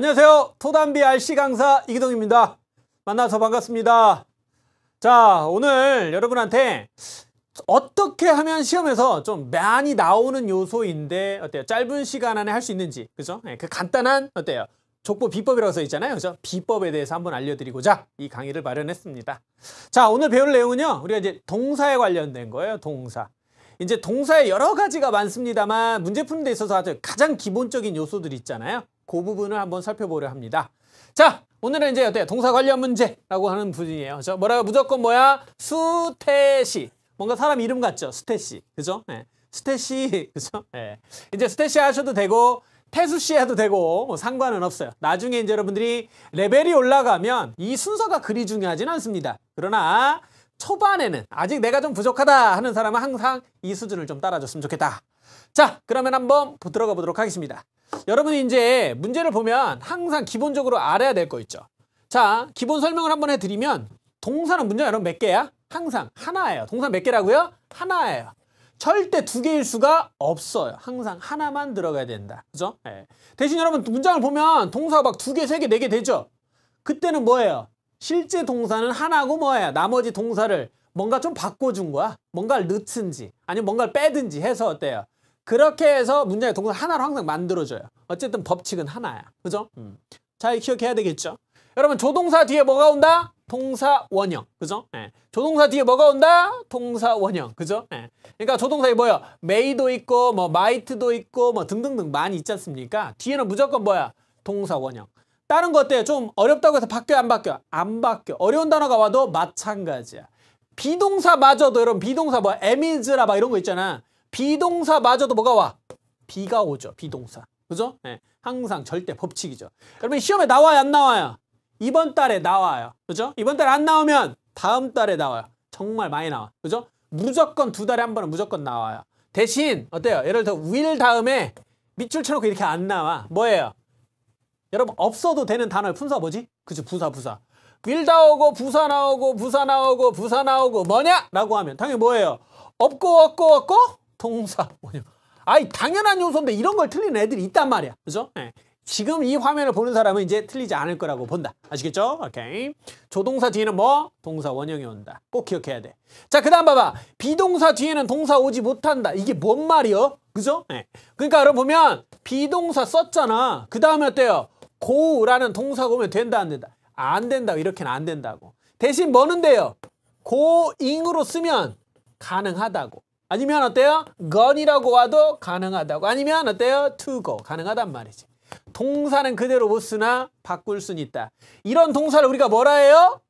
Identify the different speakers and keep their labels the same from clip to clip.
Speaker 1: 안녕하세요. 토담비 RC 강사 이기동입니다. 만나서 반갑습니다. 자, 오늘 여러분한테 어떻게 하면 시험에서 좀 많이 나오는 요소인데 어때요? 짧은 시간 안에 할 수 있는지, 그죠? 네, 그 간단한 어때요? 족보 비법이라고 써 있잖아요. 그죠? 비법에 대해서 한번 알려드리고자 이 강의를 마련했습니다. 자, 오늘 배울 내용은요. 우리가 이제 동사에 관련된 거예요. 동사. 이제 동사에 여러 가지가 많습니다만 문제 푸는 데 있어서 아주 가장 기본적인 요소들이 있잖아요. 그 부분을 한번 살펴보려 합니다. 자, 오늘은 이제 어때요? 동사 관련 문제라고 하는 분이에요. 저 뭐라고 무조건 뭐야? 수태시. 뭔가 사람 이름 같죠? 수태시. 그죠? 네. 수태시. 그죠? 네. 이제 수태시 하셔도 되고 태수시 해도 되고 뭐 상관은 없어요. 나중에 이제 여러분들이 레벨이 올라가면 이 순서가 그리 중요하진 않습니다. 그러나 초반에는 아직 내가 좀 부족하다 하는 사람은 항상 이 수준을 좀 따라줬으면 좋겠다. 자, 그러면 한번 들어가 보도록 하겠습니다. 여러분이 이제 문제를 보면 항상 기본적으로 알아야 될 거 있죠. 자, 기본 설명을 한번 해드리면 동사는 문제 여러분 몇 개야? 항상 하나예요. 동사 몇 개라고요? 하나예요. 절대 두 개일 수가 없어요. 항상 하나만 들어가야 된다. 그죠? 네. 대신 여러분 문장을 보면 동사가 막 두 개, 세 개, 네 개 되죠? 그때는 뭐예요? 실제 동사는 하나고 뭐예요? 나머지 동사를 뭔가 좀 바꿔준 거야. 뭔가를 넣든지 아니면 뭔가를 빼든지 해서 어때요? 그렇게 해서 문장의 동사 하나로 항상 만들어줘요. 어쨌든 법칙은 하나야. 그죠? 음. 잘 기억해야 되겠죠? 여러분 조동사 뒤에 뭐가 온다? 동사 원형. 그죠? 네. 조동사 뒤에 뭐가 온다? 동사 원형. 그죠? 네. 그러니까 조동사에 뭐야? 메이도 있고 뭐 마이트도 있고 뭐 등등등 많이 있지 않습니까? 뒤에는 무조건 뭐야? 동사 원형. 다른 것 어때요? 좀 어렵다고 해서 바뀌어 안 바뀌어? 안 바뀌어. 어려운 단어가 와도 마찬가지야. 비동사마저도 여러분 비동사 뭐 에미즈라 막 이런 거 있잖아. be동사마저도 뭐가 와? be가 오죠. be동사. 그죠? 네. 항상 절대 법칙이죠. 여러분 시험에 나와요 안 나와요? 이번 달에 나와요. 그죠? 이번 달에 안 나오면 다음 달에 나와요. 정말 많이 나와. 그죠? 무조건 두 달에 한 번은 무조건 나와요. 대신 어때요? 예를 들어 will 다음에 밑줄 쳐놓고 이렇게 안 나와. 뭐예요? 여러분 없어도 되는 단어의 품사 뭐지? 그죠? 부사 부사. will 나오고 부사 나오고 부사 나오고 부사 나오고 뭐냐? 라고 하면 당연히 뭐예요? 없고 없고 없고 동사 뭐냐? 아이 당연한 요소인데 이런 걸 틀리는 애들이 있단 말이야. 그죠? 네. 지금 이 화면을 보는 사람은 이제 틀리지 않을 거라고 본다. 아시겠죠? 오케이. 조동사 뒤에는 뭐? 동사 원형이 온다. 꼭 기억해야 돼. 자, 그 다음 봐봐. 비동사 뒤에는 동사 오지 못한다. 이게 뭔 말이요? 그죠? 네. 그러니까 여러분 보면 비동사 썼잖아. 그 다음에 어때요? 고라는 동사가 오면 된다 안 된다? 안 된다고 이렇게는 안 된다고. 대신 뭐는 돼요? 고잉으로 쓰면 가능하다고. 아니면 어때요? 건이라고 와도 가능하다고. 아니면 어때요? to go. 가능하단 말이지. 동사는 그대로 못 쓰나 바꿀 수는 있다. 이런 동사를 우리가 뭐라 해요?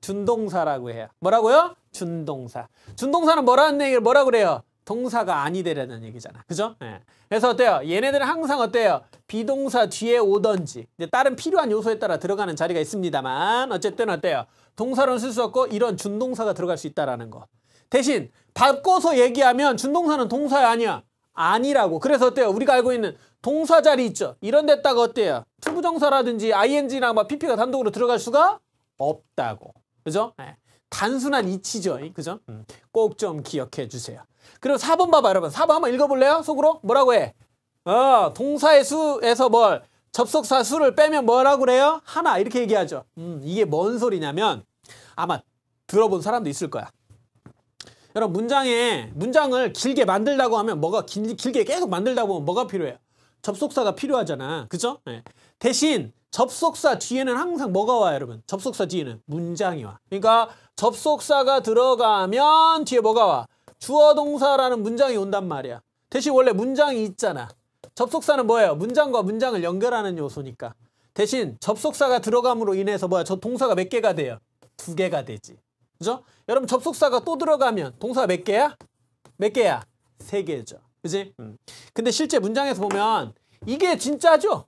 Speaker 1: 준동사라고 해요. 뭐라고요? 준동사. 준동사는 뭐라는 얘기를 뭐라 그래요? 동사가 아니되라는 얘기잖아. 그죠? 네. 그래서 어때요? 얘네들은 항상 어때요? be동사 뒤에 오던지 다른 필요한 요소에 따라 들어가는 자리가 있습니다만 어쨌든 어때요? 동사로는 쓸 수 없고 이런 준동사가 들어갈 수 있다라는 거. 대신 바꿔서 얘기하면 준동사는 동사야 아니야? 아니라고. 그래서 어때요? 우리가 알고 있는 동사 자리 있죠. 이런 데다가 어때요? to부정사라든지 ing나 막 pp가 단독으로 들어갈 수가 없다고. 그죠? 네. 단순한 이치죠. 그죠? 음. 꼭좀 기억해 주세요. 그리고 4번 봐봐 여러분. 4번 한번 읽어볼래요? 속으로? 뭐라고 해? 어, 동사의 수에서 뭘 접속사 수를 빼면 뭐라고 그래요? 하나 이렇게 얘기하죠. 음, 이게 뭔 소리냐면 아마 들어본 사람도 있을 거야. 여러분 문장에 문장을 길게 만들다고 하면 뭐가 길, 길게 계속 만들다 보면 뭐가 필요해요? 접속사가 필요하잖아. 그죠? 네. 대신 접속사 뒤에는 항상 뭐가 와요, 여러분? 접속사 뒤에는 문장이 와. 그러니까 접속사가 들어가면 뒤에 뭐가 와? 주어 동사라는 문장이 온단 말이야. 대신 원래 문장이 있잖아. 접속사는 뭐예요? 문장과 문장을 연결하는 요소니까. 대신 접속사가 들어감으로 인해서 뭐야? 저 동사가 몇 개가 돼요? 두 개가 되지. 그죠? 여러분 접속사가 또 들어가면 동사가 몇 개야? 몇 개야? 세 개죠. 그지? 음. 근데 실제 문장에서 보면 이게 진짜죠?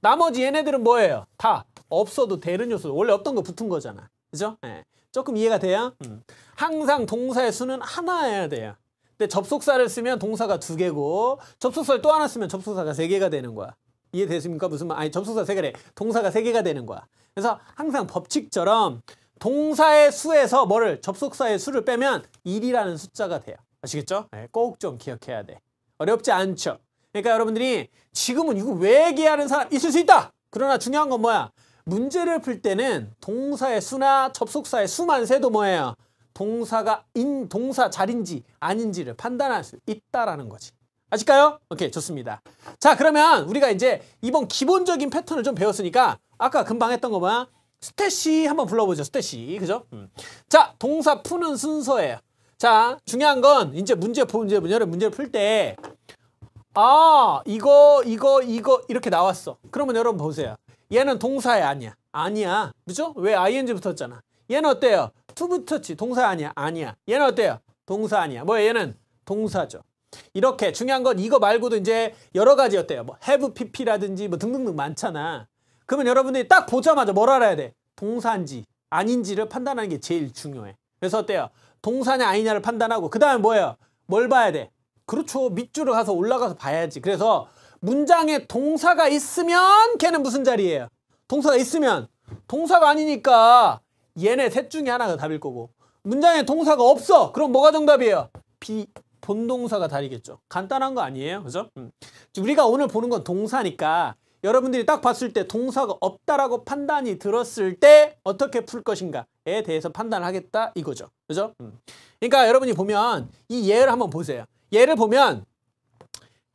Speaker 1: 나머지 얘네들은 뭐예요? 다 없어도 되는 요소. 원래 없던 거 붙은 거잖아. 그죠? 네. 조금 이해가 돼요? 음. 항상 동사의 수는 하나여야 돼요. 근데 접속사를 쓰면 동사가 두 개고 접속사를 또 하나 쓰면 접속사가 세 개가 되는 거야. 이해됐습니까? 무슨 말? 아니 접속사 세 개래. 동사가 세 개가 되는 거야. 그래서 항상 법칙처럼 동사의 수에서 뭐를 접속사의 수를 빼면 1이라는 숫자가 돼요. 아시겠죠? 네, 꼭좀 기억해야 돼. 어렵지 않죠? 그러니까 여러분들이 지금은 이거 왜 얘기하는 사람 있을 수 있다. 그러나 중요한 건 뭐야? 문제를 풀 때는 동사의 수나 접속사의 수만 세도 뭐예요? 동사가 인 동사 자리인지 아닌지를 판단할 수 있다라는 거지. 아실까요? 오케이 좋습니다. 자 그러면 우리가 이제 이번 기본적인 패턴을 좀 배웠으니까 아까 금방 했던 거 뭐야? 스탯이 한번 불러보죠. 스탯이 그죠? 음. 자 동사 푸는 순서예요. 자 중요한 건 이제 문제 문제 문제를 문제를 풀 때 아 이거 이거 이거 이렇게 나왔어. 그러면 여러분 보세요. 얘는 동사야 아니야? 아니야. 그죠? 왜 ing 붙었잖아. 얘는 어때요? to 붙었지. 동사 아니야? 아니야. 얘는 어때요? 동사 아니야. 뭐야 얘는 동사죠. 이렇게 중요한 건 이거 말고도 이제 여러 가지 어때요? 뭐 have pp라든지 뭐 등등등 많잖아. 그러면 여러분들이 딱 보자마자 뭘 알아야 돼? 동사인지 아닌지를 판단하는 게 제일 중요해. 그래서 어때요? 동사냐 아니냐를 판단하고 그 다음에 뭐예요? 뭘 봐야 돼? 그렇죠. 밑줄을 가서 올라가서 봐야지. 그래서 문장에 동사가 있으면 걔는 무슨 자리예요? 동사가 있으면 동사가 아니니까 얘네 셋 중에 하나가 답일 거고 문장에 동사가 없어. 그럼 뭐가 정답이에요? 비 본동사가 다르겠죠. 간단한 거 아니에요. 그죠? 음. 우리가 오늘 보는 건 동사니까 여러분들이 딱 봤을 때 동사가 없다라고 판단이 들었을 때 어떻게 풀 것인가에 대해서 판단을 하겠다 이거죠. 그죠? 음. 그러니까 여러분이 보면 이 예를 한번 보세요. 예를 보면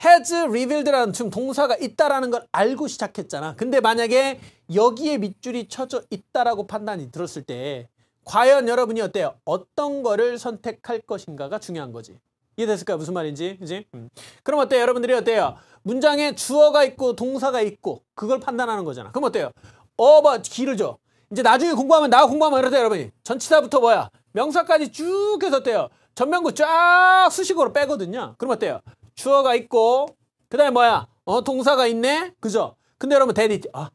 Speaker 1: has revealed라는 지금 동사가 있다라는 걸 알고 시작했잖아. 근데 만약에 여기에 밑줄이 쳐져 있다라고 판단이 들었을 때 과연 여러분이 어때요? 어떤 거를 선택할 것인가가 중요한 거지. 이해됐을까요? 무슨 말인지. 그지? 음. 그럼 어때요? 여러분들이 어때요? 문장에 주어가 있고 동사가 있고 그걸 판단하는 거잖아. 그럼 어때요? 어, 뭐 길을 줘. 이제 나중에 공부하면 나 공부하면 이러세요, 여러분이. 전치사부터 뭐야? 명사까지 쭉 해서 어때요? 전면구 쫙 수식어로 빼거든요. 그럼 어때요? 주어가 있고 그 다음에 뭐야? 어 동사가 있네? 그죠? 근데 여러분 대리 아,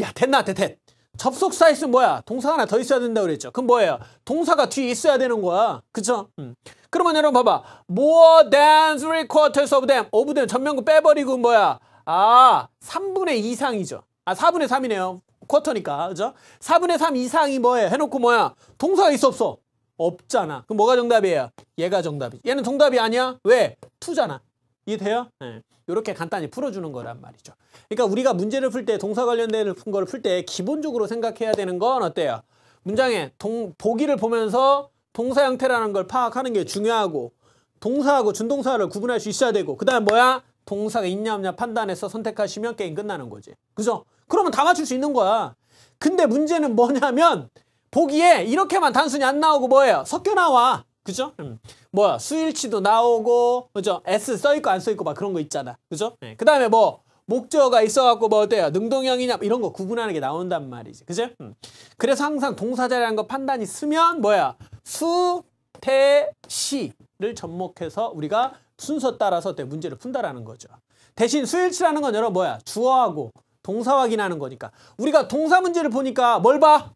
Speaker 1: 야 됐나 됐 됐 접속사 있으면 뭐야? 동사 하나 더 있어야 된다고 그랬죠. 그럼 뭐예요? 동사가 뒤에 있어야 되는 거야. 그쵸? 음. 그러면 여러분 봐봐. more than three quarters of them. of them 전면구 빼버리고 뭐야? 아 3분의 2 이상이죠. 아 4분의 3이네요. 쿼터니까. 그죠? 4분의 3 이상이 뭐예요? 해놓고 뭐야? 동사가 있어 없어? 없잖아. 그럼 뭐가 정답이에요? 얘가 정답이. 얘는 정답이 아니야? 왜? to잖아. 이해돼요? 네. 이렇게 간단히 풀어주는 거란 말이죠. 그러니까 우리가 문제를 풀 때 동사 관련된 거를 풀때 기본적으로 생각해야 되는 건 어때요? 문장에 동, 보기를 보면서 동사 형태라는 걸 파악하는 게 중요하고 동사하고 준동사를 구분할 수 있어야 되고 그 다음 뭐야? 동사가 있냐 없냐 판단해서 선택하시면 게임 끝나는 거지. 그죠? 그러면 다 맞출 수 있는 거야. 근데 문제는 뭐냐면 보기에 이렇게만 단순히 안 나오고 뭐예요? 섞여 나와. 그죠? 음. 뭐야 수일치도 나오고 그죠? S 써있고 안 써있고 막 그런 거 있잖아. 그죠? 네. 그 다음에 뭐 목적어가 있어갖고 뭐 어때요? 능동형이냐 이런 거 구분하는 게 나온단 말이지. 그죠? 음. 그래서 항상 동사자리라는 거 판단이 쓰면 뭐야? 수, 태, 시를 접목해서 우리가 순서 따라서 문제를 푼다라는 거죠. 대신 수일치라는 건 여러분 뭐야? 주어하고 동사 확인하는 거니까. 우리가 동사 문제를 보니까 뭘 봐?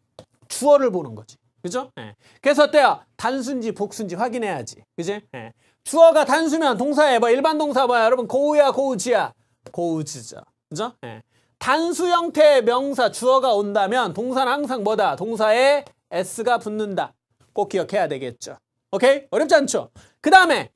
Speaker 1: 주어를 보는 거지. 그죠? 예. 그래서 어때요? 단순지 복순지 확인해야지. 그지? 예. 주어가 단수면 동사에 뭐 일반 동사 뭐야? 여러분 고우야 고우지야? 고우지죠. 그죠? 예. 단수 형태의 명사 주어가 온다면 동사는 항상 뭐다? 동사에 s가 붙는다. 꼭 기억해야 되겠죠. 오케이? 어렵지 않죠? 그 다음에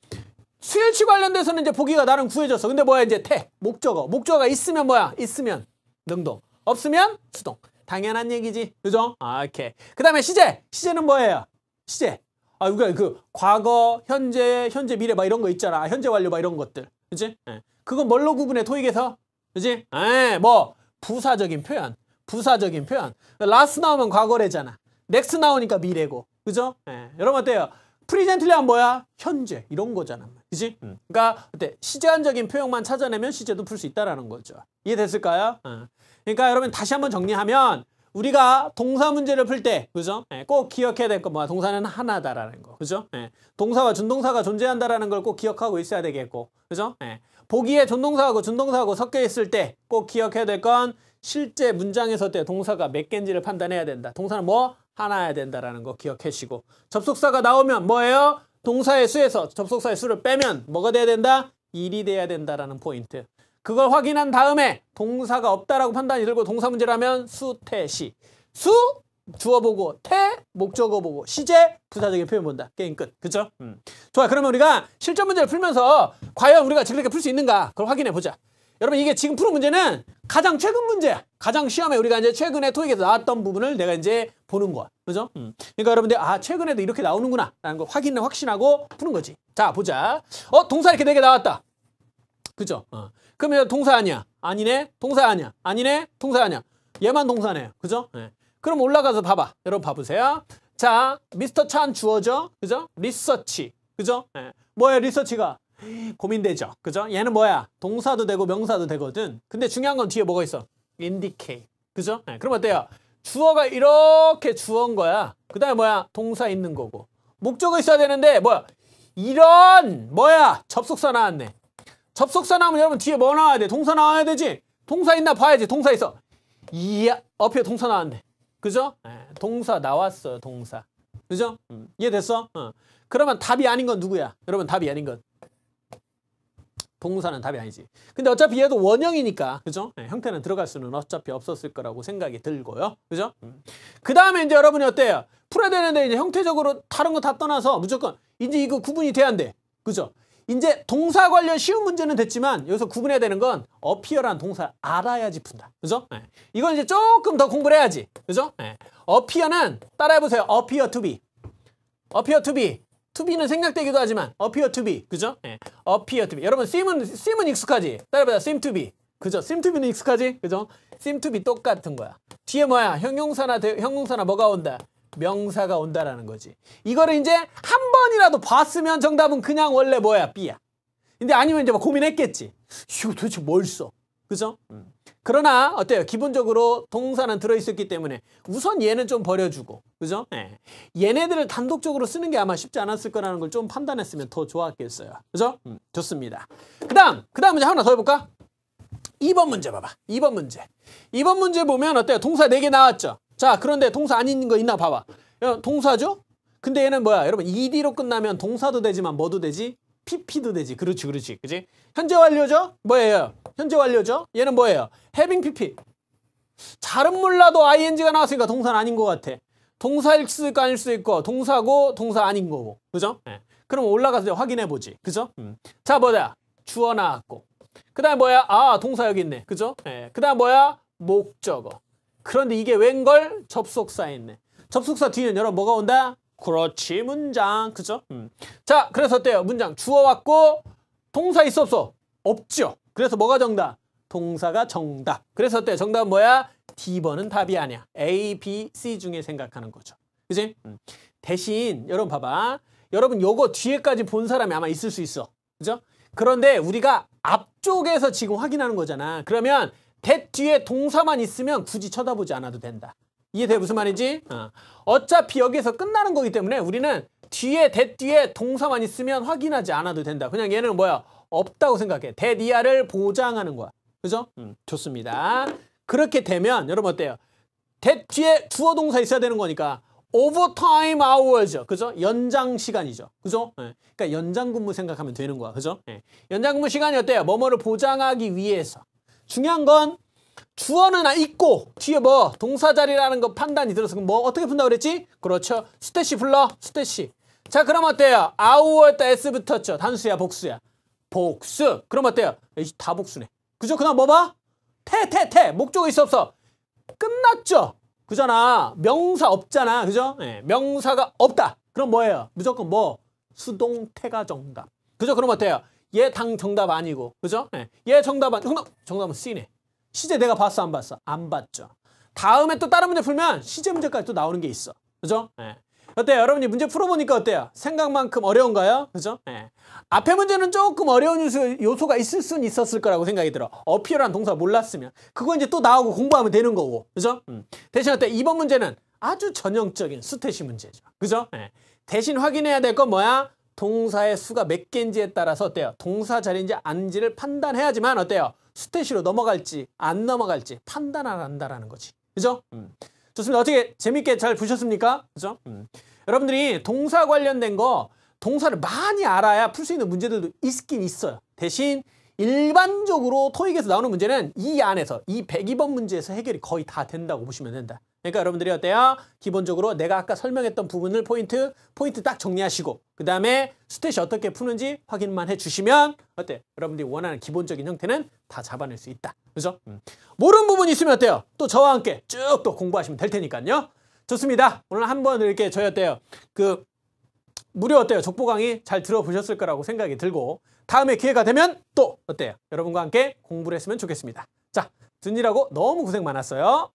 Speaker 1: 수일치 관련돼서는 이제 보기가 나름 구해졌어. 근데 뭐야 이제 태 목적어 목적어가 있으면 뭐야? 있으면 능동 없으면 수동. 당연한 얘기지. 그죠? 아, 오케이. 그 다음에 시제. 시제는 뭐예요? 시제. 아, 우리가 그 과거, 현재, 현재, 미래 막 이런 거 있잖아. 아, 현재 완료 막 이런 것들. 그지? 예. 그건 뭘로 구분해? 토익에서? 그지? 예, 뭐, 부사적인 표현. 부사적인 표현. 라스 나오면 과거래잖아. 넥스 나오니까 미래고. 그죠? 예. 여러분 어때요? presently 하면 뭐야? 현재. 이런 거잖아. 그지? 음. 그러니까 어때? 시제한적인 표현만 찾아내면 시제도 풀 수 있다라는 거죠. 이해됐을까요? 어. 그러니까 여러분 다시 한번 정리하면 우리가 동사 문제를 풀 때, 그죠? 예, 꼭 기억해야 될 거 뭐야? 동사는 하나다라는 거, 그죠? 예, 동사와 준동사가 존재한다라는 걸 꼭 기억하고 있어야 되겠고, 그죠? 예, 보기에 본동사하고 준동사하고 섞여 있을 때 꼭 기억해야 될 건 실제 문장에서 때 동사가 몇 개인지를 판단해야 된다. 동사는 뭐? 하나야 된다라는 거 기억하시고 접속사가 나오면 뭐예요? 동사의 수에서 접속사의 수를 빼면 뭐가 돼야 된다? 일이 돼야 된다라는 포인트. 그걸 확인한 다음에 동사가 없다라고 판단이 들고 동사 문제라면 수, 태, 시. 수 주어 보고 태 목적어 보고 시제 부사적인 표현 본다. 게임 끝. 그죠? 음. 좋아. 그러면 우리가 실전 문제를 풀면서 과연 우리가 그렇게 풀 수 있는가? 그걸 확인해 보자. 여러분 이게 지금 푸는 문제는 가장 최근 문제야. 가장 시험에 우리가 이제 최근에 토익에서 나왔던 부분을 내가 이제 보는 거야. 그죠? 음. 그러니까 여러분들 아 최근에도 이렇게 나오는구나 라는 걸 확인 확신하고 푸는 거지. 자 보자. 어 동사 이렇게 네 개 나왔다. 그죠? 어. 그러면 동사 아니야? 아니네. 동사 아니야? 아니네. 동사 아니야? 얘만 동사네요. 그죠? 네. 그럼 올라가서 봐봐. 여러분 봐보세요. 자, 미스터 찬 주어져. 그죠? 리서치. 그죠? 네. 뭐야 리서치가? 고민되죠. 그죠? 얘는 뭐야? 동사도 되고 명사도 되거든. 근데 중요한 건 뒤에 뭐가 있어? indicate. 그죠? 네. 그럼 어때요? 주어가 이렇게 주어인 거야. 그 다음에 뭐야? 동사 있는 거고. 목적어 있어야 되는데 뭐야? 이런 뭐야? 접속사 나왔네. 접속사 나오면 여러분 뒤에 뭐 나와야 돼? 동사 나와야 되지? 동사 있나 봐야지. 동사 있어. 이야, 옆에 동사 나왔네. 그죠? 네, 동사 나왔어요. 동사. 그죠? 음, 이해됐어? 어. 그러면 답이 아닌 건 누구야? 여러분 답이 아닌 건. 동사는 답이 아니지. 근데 어차피 얘도 원형이니까, 그죠? 네, 형태는 들어갈 수는 어차피 없었을 거라고 생각이 들고요. 그죠? 음. 그 다음에 이제 여러분이 어때요? 풀어야 되는데 이제 형태적으로 다른 거 다 떠나서 무조건 이제 이거 구분이 돼야 안 돼. 그죠? 이제 동사 관련 쉬운 문제는 됐지만 여기서 구분해야 되는 건 어피어란 동사 알아야지 푼다. 그죠? 네. 이건 이제 조금 더 공부를 해야지. 그죠? 네. appear는 따라해 보세요. 어피어 투비. 어피어 투비. 투비는 생략되기도 하지만 어피어 투비. 그죠? 네. 어피어 투비. 여러분 sim은 sim은 익숙하지. 따라해 보세요. seem to be. 그죠? seem to be는 익숙하지? 그죠? to be 똑같은 거야. 뒤에 뭐야? 형용사나 대, 형용사나 뭐가 온다? 명사가 온다라는 거지. 이거를 이제 한 번이라도 봤으면 정답은 그냥 원래 뭐야? be야. 근데 아니면 이제 막 고민했겠지. 이거 도대체 뭘 써? 그죠? 음. 그러나 어때요? 기본적으로 동사는 들어있었기 때문에 우선 얘는 좀 버려주고 그죠? 네. 얘네들을 단독적으로 쓰는 게 아마 쉽지 않았을 거라는 걸 좀 판단했으면 더 좋았겠어요. 그죠? 음, 좋습니다. 그 다음 그 다음 문제 하나 더 해볼까? 2번 문제 봐봐. 2번 문제. 2번 문제 보면 어때요? 동사 4개 나왔죠? 자, 그런데 동사 아닌 거 있나 봐봐. 동사죠? 근데 얘는 뭐야? 여러분, ed로 끝나면 동사도 되지만 뭐도 되지? pp도 되지. 그렇지, 그렇지. 그지? 현재 완료죠? 뭐예요? 현재 완료죠? 얘는 뭐예요? having pp. 잘은 몰라도 ing가 나왔으니까 동사는 아닌 것 같아. 동사일 수도 있고 아닐 수도 있고 동사고 동사 아닌 거고. 그죠? 네. 그럼 올라가서 확인해 보지. 그죠? 음. 자, 뭐야? 주어 나왔고. 그 다음에 뭐야? 아, 동사 여기 있네. 그죠? 네. 그 다음 뭐야? 목적어. 그런데 이게 웬걸? 접속사에 있네. 접속사 뒤에는 여러분 뭐가 온다? 그렇지 문장 그죠? 음. 자 그래서 어때요? 문장 주어 왔고 동사 있어 없어? 없죠. 그래서 뭐가 정답? 동사가 정답. 그래서 어때요? 정답은 뭐야? D번은 답이 아니야. A, B, C 중에 생각하는 거죠. 그지? 음. 대신 여러분 봐봐. 여러분 요거 뒤에까지 본 사람이 아마 있을 수 있어. 그죠? 그런데 우리가 앞쪽에서 지금 확인하는 거잖아. 그러면 that 뒤에 동사만 있으면 굳이 쳐다보지 않아도 된다. 이해돼? 무슨 말인지? 어. 차피 여기서 끝나는 거기 때문에 우리는 뒤에 that 뒤에 동사만 있으면 확인하지 않아도 된다. 그냥 얘는 뭐야? 없다고 생각해. 이하를 보장하는 거야. 그죠? 음, 좋습니다. 그렇게 되면 여러분 어때요? that 뒤에 주어 동사 있어야 되는 거니까 overtime hours 그죠? 연장 시간이죠. 그죠? 네. 그러니까 연장 근무 생각하면 되는 거야. 그죠? 네. 연장 근무 시간이 어때요? 뭐뭐를 보장하기 위해서. 중요한 건 주어는 있고 뒤에 뭐 동사 자리라는 거 판단이 들어서 뭐 어떻게 푼다 그랬지? 그렇죠. 스테시 불러. 스테시. 자 그럼 어때요? 아우어다 S 붙었죠. 단수야 복수야. 복수. 그럼 어때요? 에이, 다 복수네. 그죠? 그다음 뭐 봐? 태, 태, 태. 목적어 있어 없어? 끝났죠. 그잖아. 명사 없잖아. 그죠? 네. 명사가 없다. 그럼 뭐예요? 무조건 뭐? 수동태가 정답. 그죠? 그럼 어때요? 얘 당 정답 아니고. 그죠? 네. 얘 정답 아니 정답, 정답은 C네. 시제 내가 봤어 안 봤어? 안 봤죠. 다음에 또 다른 문제 풀면 시제 문제까지 또 나오는 게 있어. 그죠? 네. 어때요? 여러분이 문제 풀어보니까 어때요? 생각만큼 어려운가요? 그죠? 네. 앞에 문제는 조금 어려운 요소, 가 있을 수는 있었을 거라고 생각이 들어. 어피어란 동사 몰랐으면. 그거 이제 또 나오고 공부하면 되는 거고. 그죠? 음. 대신 어때? 이번 문제는 아주 전형적인 수태시 문제죠. 그죠? 네. 대신 확인해야 될 건 뭐야? 동사의 수가 몇 개인지에 따라서 어때요? 동사 자리인지 아닌지를 판단해야지만 어때요? 수태시로 넘어갈지 안 넘어갈지 판단 안 한다라는 거지. 그죠? 음. 좋습니다. 어떻게 재밌게 잘 보셨습니까? 그죠? 음. 여러분들이 동사 관련된 거 동사를 많이 알아야 풀 수 있는 문제들도 있긴 있어요. 대신 일반적으로 토익에서 나오는 문제는 이 안에서 이 102번 문제에서 해결이 거의 다 된다고 보시면 된다. 그러니까 여러분들이 어때요? 기본적으로 내가 아까 설명했던 부분을 포인트 포인트 딱 정리하시고 그 다음에 스탯이 어떻게 푸는지 확인만 해주시면 어때? 여러분들이 원하는 기본적인 형태는 다 잡아낼 수 있다. 그죠? 음. 모르는 부분 있으면 어때요? 또 저와 함께 쭉 또 공부하시면 될 테니까요. 좋습니다. 오늘 한번 이렇게 저희 어때요? 그 무료 어때요? 족보 강의 잘 들어보셨을 거라고 생각이 들고 다음에 기회가 되면 또 어때요? 여러분과 함께 공부를 했으면 좋겠습니다. 자, 듣느라고 너무 고생 많았어요.